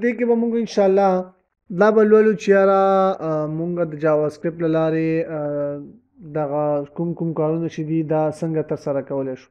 دې کې به موږ ان شاء الله دا به لولو چې را موږ د جاوا سکرپټ لاره دغه کوم کوم کارونه چې دي دا څنګه تر سره کولای شو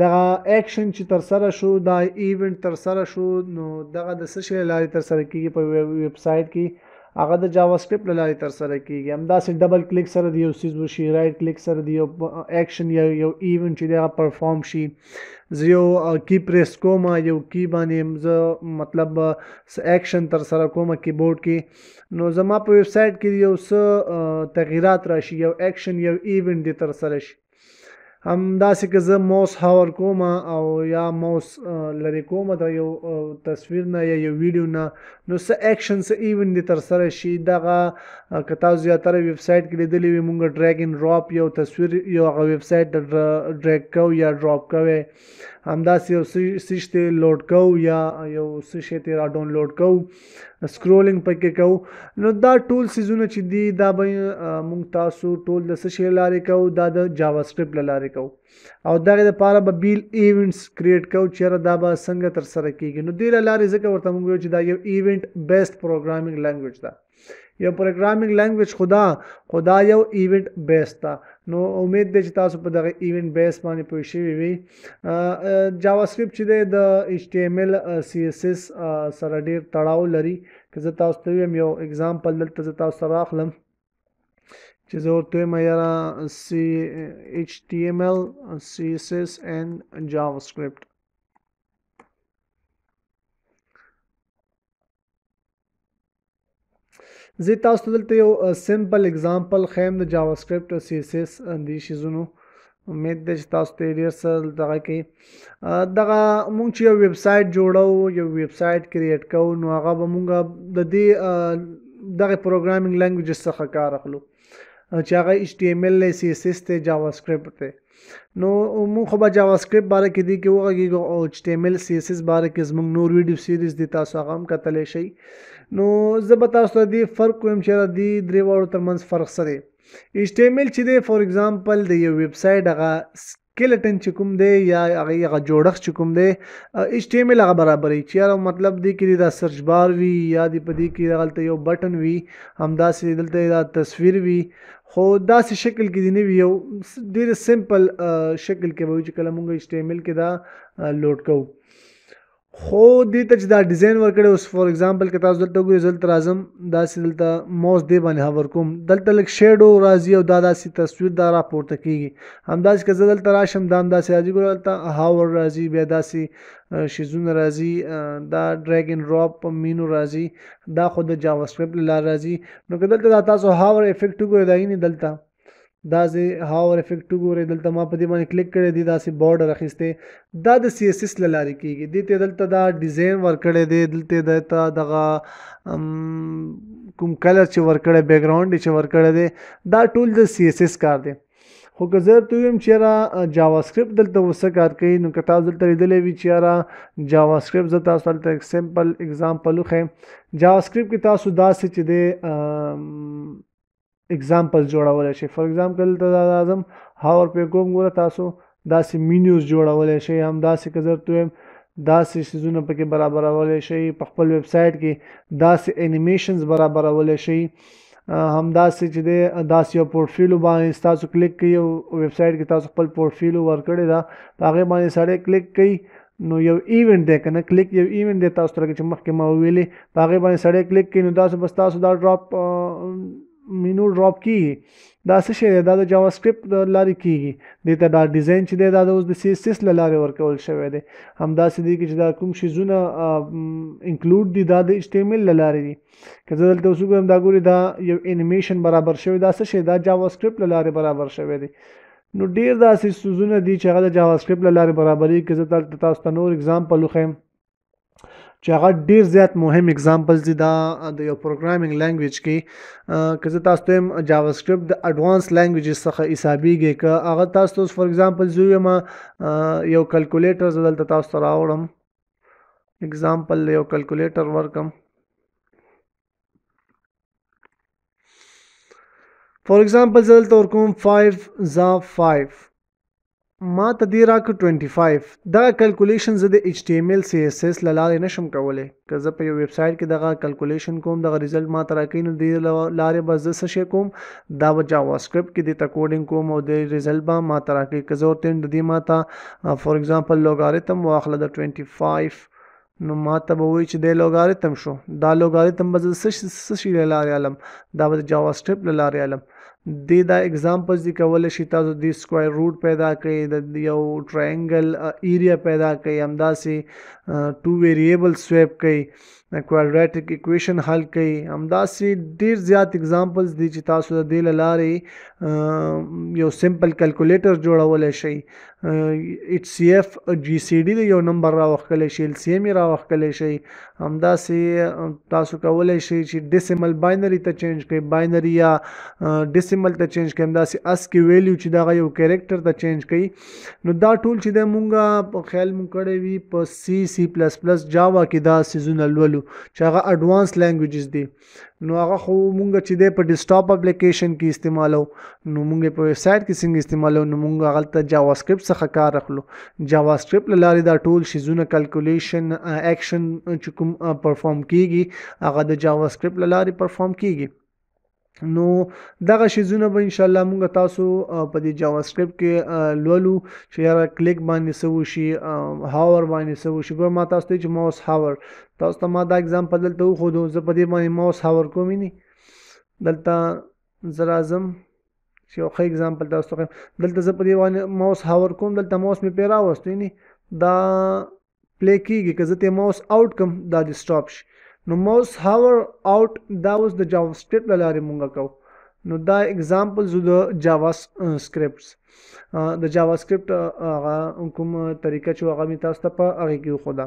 دغه اکشن چې تر سره شو دا ایونت تر سره شو نو دغه د څه شي لارې تر سره کیږي په ویب سایت کې هغه د جاوا سکرپټ لارې تر سره کیږي همداسې ډبل کلیک سره دی یو سیز وشي رائټ کلیک سره دی یو اکشن یا یو ایونت چې دغه پرفارم شي زه یو کی پریس کوم یو کی باندې زه مطلب اکشن تر سره کوم کیبورډ کې نو زما په ویب سایت کې یو څه تغیرات راشي یو اکشن یو ایونت دی تر سره شي هم داسې که زه موس هاور کوم او یا موس لري کوم د یو تصویر نه یا یو ویډیو نه نو څه اکشن څه ایونت دي تر سره شي دغه که تاسو زیاتره ویب سایټ کې لیدلی وي مونږ ډریګ ان ډراپ یو تصویر یو هغه ویب سایټ ته ډریګ کو یا ډراپ کوي همداسې یو سیش ته لوډ کو یا یو سیش ته را ډاونلوډ کو سکرولینګ پکې کوو نو دا ټول سیزونه چې دي دا به مونږ تاسو ټول د څه شي لارې کوو دا د جاوا سکرپټ لارې کوو او دغه لپاره به بیل ایونټس کریټ کوو چې دا به څنګه تر سره کیږي نو دې لارې ځکه ورته مونږ چې دا یو ایونټ بیسډ پروګرامینګ لانګویج ده یو پروګرامینګ لانګویج خدا خدا یو ایونټ بیس ده نو امید دی چې تاسو په دغه ایونټ بیس باندې پوه شوي وي جاوا سکرپټ چې دی د ایچ ټي ایم ایل سی اس اس سره ډیر تړاو لري که زه تاسو ته ویم یو اگزامپل دلته زه تاسو سره اخلم چې زه ورته وایم یاره سی ایچ ټي ایم ایل سی اس اس اینډ جاوا سکرپټ زه تاسو ته دلته یو سمپل اگزامپل خیم د جاوا سکرپټ او سی اس اس دی شیزونو امید ده چې تاسو ته ډیر څه دغه کې دغه مونږ چې یو ویب سایټ جوړو یو ویب سایټ کریټ کوو نو هغه به مونږ د دې دغه پروګرامینګ لینګویجز څخه کار اخلو چې هغه ایچ ټي ایم ایل دی سی اس اس دی جاوا سکرپټ دی نو موږ خو به جاوا سکرپټ باره کې دی کې وغږیږو او ایچ ټي ایم ایل سی اس اس باره کې زموږ نور ویډیو سیریز دی تاسو هغه هم کتلی شئ نو زه به تاسو ته دی فرق کوم چې را دی درې واړو ترمنځ فرق سره ایچ ټي ایم ایل چې دی فور ایگزامپل د یو ویب سایټ هغه سکیلټن چې کوم دی یا هغه هغه جوړښت چې کوم دی ایچ ټی ایم ایل هغه برابرې چې یاره مطلب دی کې دا سرچ بار وي یا دی په دې کې دغلته یو بټن وي همداسې دلته دا تصویر وي خو داسې شکل کې دی نه وي یو ډېر سمپل شکل کې به وي چې کله مونږ ایچ ټی ایم ایل کې دا لوډ کوو خو دې ته چې دا ډیزاین ورکړی اوس فور ایگزامپل که تاسو دلته وګورئ دلته راځم داسې دلته موس دې باندې هاور کوم دلته لږ شیډو راځي او دا داسې تصویر دا را پورته کیږي همداسې که زه دلته راشم دا همداسې راځي ګوره دلته هاور راځي بیا داسې شیزونه راځي دا ډریګ ان ډراپ په مینو راځي دا خو د جاوا سکرپټ لار راځي نو که دلته دا تاسو هاور افیکټ وګورئ دا یې دلته دا سي هاور افیکټ وګورئ دلته ما په دې باندې کلیک کړی دی دا سي بارډر اخیسته دا د سی اس اس لاري کیږي دته دلته دا ډیزاین ورکړی دی دلته دته دغه کوم کلر چې ورکړی بیک ګراوند چې ورکړی دی دا ټول د سی اس اس کار دی خو که زه ته ویم چې را جاوا سکرپټ دلته وسه کار کوي نو که تاسو دلته لیدلې وی چې را جاوا سکرپټ زه تاسو دلته یک سیمپل اگزامپل وخم جاوا سکرپټ کې تاسو داسې چې د اگزامپل جوړول شي فار اگزامپل ته دا لازم هاور په کوم ګوره تاسو داسې مینیوز جوړول شي هم داسې کزر تویم داسې سيزونه پکې برابرول شي په خپل ویب سټ کې داسې انیمیشنز برابرول شي همداسې چې دی داسې یو پورټفیلو باندې تاسو کلیک کوي او ویب سایټ کې تاسو خپل پورټفیلو ورکړی دا په هغې باندې سړی کلیک کوي نو یو ایونت دی کنه کلیک یو ایونت دی تاسو ترګه چې مخکې ما ویلې پاغه باندې سړی کلیک کین نو تاسو بس تاسو دا ډراپ مینو ډراپ کیږي دا څه شی دی دا د جاوا سکرپټ د لارې کیږي د ته دا ډیزاین چې دی دا د اوس د سی اس اس لارې ورکول شوی دی همدا سې دی چې دا کوم شی زونه انکلود دي دا د ایچ ټی ایم ال لارې دي که زه دلته اوس وګورم دا ګوري دا یو انیمیشن برابر شوی دا څه شی دا جاوا سکرپټ لارې برابر شوی دی نو ډیر داسې سوزونه دي چې هغه د جاوا سکرپټ له لارې برابرې کې زه دلته تاسو ته نور اگزامپل وخیم چې هغه ډیر زیات مهم اگزامپل دي دا د یو پروګرامینګ لانګویج کې که زه تاسو ته جاوا سکرپټ د اډوانس لانګویجز څخه حسابېږي که هغه تاسو فار ایگزامپل زه یم یو کلکولیټر زه دلته تاسو ته راوړم اگزامپل یو کلکولیټر ورکم فار ایگزامپل زه دلته ورکوم 5 زا 5 ما ته دی راک 25 دا کلکولیشن زه د HTML CSS لاره نشم کولای که زه په یو ویب سایټ کې دغه کلکولیشن کوم دغه ریزلټ ما ته راکې نو دی لاره به زه څه کوم دا به جاوا سکرپټ کې د تکوډینګ کوم او د ریزلټ به ما ته راکې که زه ورته د دې ما ته فار ایگزامپل لوګاریتم واخله د 25 نو ما ته به وایي چې د لوګاریتم شو دا لوګاریتم به زه څه شي له لارې علم دا به د جاوا سټپ له لارې علم دې دا اګزامپل دي کولی شي تاسو د سکویر روټ پیدا کړئ د یو ټراینګل ایریا پیدا کړئ همداسې ټو ویریبل سویپ کړئ کوادراتیک ایکویشن حل کړئ همداسې ډیر زیات اګزامپلز دي چې تاسو د دې له لارې یو سمپل کلکولیټر جوړولی شئ ایچ سی ایف جی سی ډي دی یو نمبر راوخکلی شي ال سی ایم راوخکلی شي همداسې تاسو کولی شئ چې ډیسیمل باینری ته چینج کړئ باینری یا ډیسیمل ته چینج کړئ همداسې اسکی ویلیو چې دغه یو کیریکټر ته چینج کړئ نو دا ټول چې دی مونږ په خیال مونږ کړی وي په سی سی پلس پلس جاوا کې دا سیزونه لولو چې هغه اډوانس لینګویجز دي نو هغه خو مونږ چې د په ډیسکټاپ اپلیکیشن کې استعمالو نو مونږ په ویب سایت کې څنګه استعمالو نو مونږ غلطه جاوا سکرپټ څخه کار اخلو جاوا سکرپټ لارې دا ټول شیزونه کلکولیشن اکشن چې کوم پرفارم کیږي هغه د جاوا سکرپټ لارې پرفارم کیږي نو دغه شیزونه به ان شاء الله مونږ تاسو په دې جاوا سکرپټ کې لولو چې یاره کلیک باندې سو شي هاور باندې سو شي ګور ما تاسو ته چې ماوس هاور تاسو ته ما دا اګزامپل دلته وښودو زه په دې باندې ماوس هاور کوم ویني دلته زه راځم چې یو ښه اګزامپل تاسو ته وښیم دلته زه په دې باندې ماوس هاور کوم دلته ماوس مې پرې راوست ویني دا پلی کېږي که زه ترې ماوس آوټ کړم دا دې سټاپ شي نو ماوس هاور آوټ دا اوس د جاوا سکرپټ له لارې مونږ کوو نو دا اګزامپل زو د جاوا سکرپټس د جاوا سکرپټ هغه کوم طریقه چې هغه می تاسو ته په هغه کې خو ده